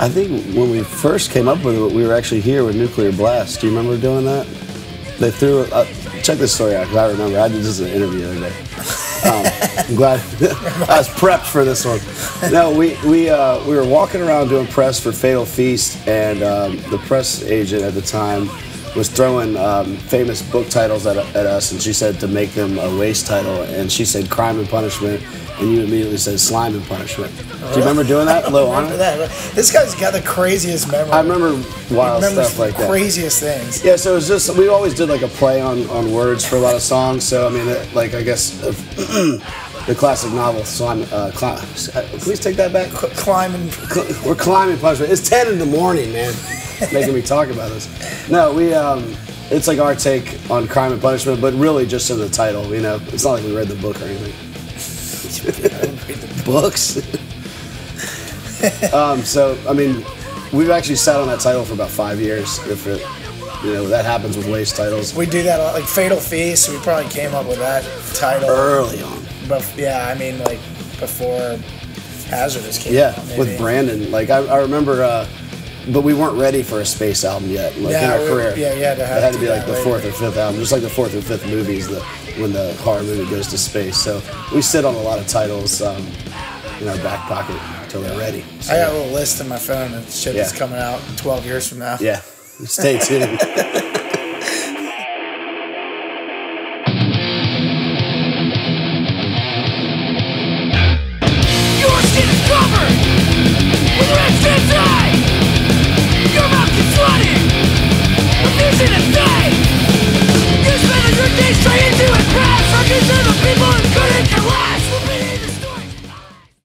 I think when we first came up with it, we were actually here with Nuclear Blast. Do you remember doing that? They threw it. up. check this story out because I remember. I did this in an interview the other day. Um, I'm glad I was prepped for this one. No, we we uh, we were walking around doing press for Fatal Feast, and um, the press agent at the time was throwing um, famous book titles at, at us, and she said to make them a waste title, and she said Crime and Punishment, and you immediately said Slime and Punishment. Do you remember doing that, Low Remember Honor? that? This guy's got the craziest memory. I remember wild stuff like the that. craziest things. Yeah, so it was just we always did like a play on, on words for a lot of songs. So I mean, it, like I guess uh, the classic novel Slime. Uh, cli- uh, please take that back. Cl- climbing. Cl- We're climbing punishment. It's ten in the morning, man. Making me talk about this. No, we um, it's like our take on crime and punishment, but really just in the title. You know, it's not like we read the book or anything. Books. um, so I mean, we've actually sat on that title for about five years. If it, you know, that happens with waste titles We do that a lot, like Fatal Feast. We probably came up with that title. early on. But yeah, I mean like before Hazardous came Yeah, out. maybe. with Brandon. Like I, I remember, uh, but we weren't ready for a space album yet. Like Yeah, in our we- career, yeah, you had to have it had to be like the later. fourth or fifth album, just like the fourth or fifth movies. The when the horror movie goes to space. So we sit on a lot of titles um, in our back pocket until they're ready. So, I got a little list in my phone of shit that's coming out 12 years from now. yeah, stay tuned.